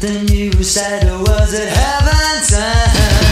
Something you said was it heaven sent?